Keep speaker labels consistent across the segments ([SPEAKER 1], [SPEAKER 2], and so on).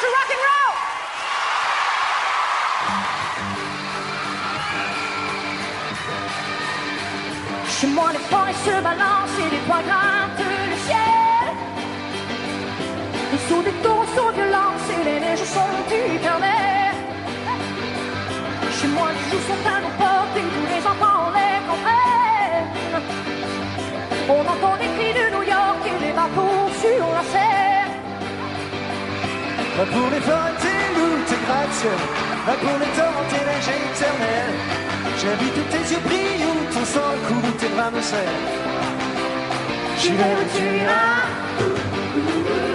[SPEAKER 1] ready! Chez moi, les points se balancent et les points grattent le ciel. Les sous des tours sont violents et les neiges sont
[SPEAKER 2] Va pour les forêts, tes loups, tes gratte-ciel. Va pour les torrents, tes neiges éternelles. J'habite où tes yeux brillent, où ton sang coule, où tes bras me serrent.
[SPEAKER 1] J'irai où tu iras,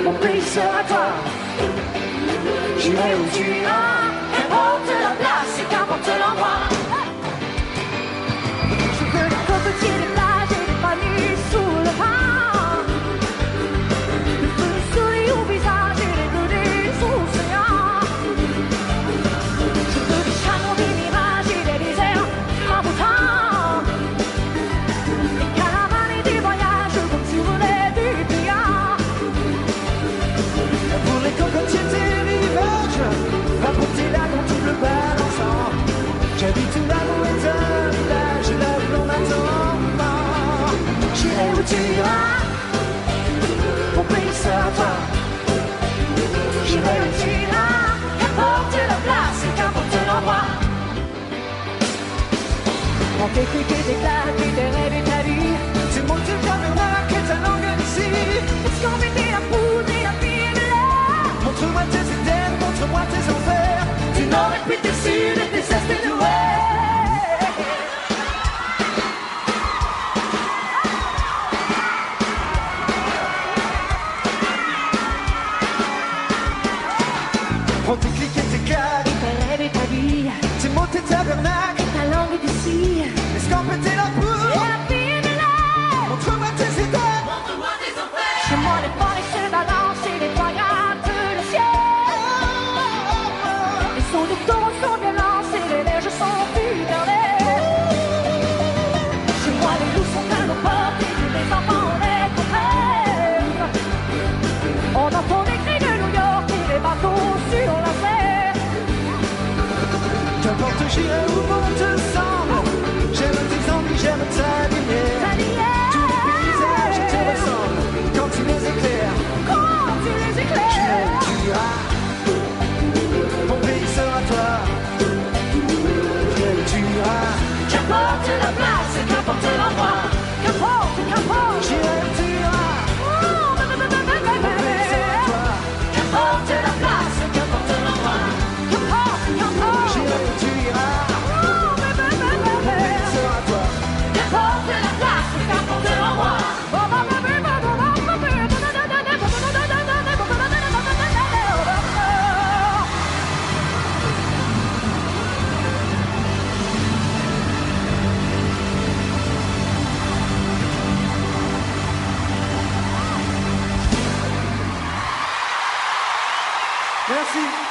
[SPEAKER 1] mon pays sera toi. J'irai où tu iras,
[SPEAKER 2] J'habite où l'amour est un village, là où l'on attend.
[SPEAKER 1] J'irai où tu iras, mon pays sera toi. J'irai où tu iras, qu'importe la place et qu'importe l'endroit. Prends tes clics et tes rêves et ta vie.
[SPEAKER 2] Tu montes le tabernacle et ta langue d'ici.
[SPEAKER 1] Est-ce qu'on mettait la poudre et la de l'air?
[SPEAKER 2] Montre-moi tes éthers, montre-moi tes enfers.
[SPEAKER 1] Tu n'aurais plus tes
[SPEAKER 2] Prends tes clics et tes claques,
[SPEAKER 1] Tes rêves et ta vie,
[SPEAKER 2] tu montes tes tabernacles.
[SPEAKER 1] ta langue d'ici.
[SPEAKER 2] Est-ce qu'on Qu'importe j'irai
[SPEAKER 1] Assim.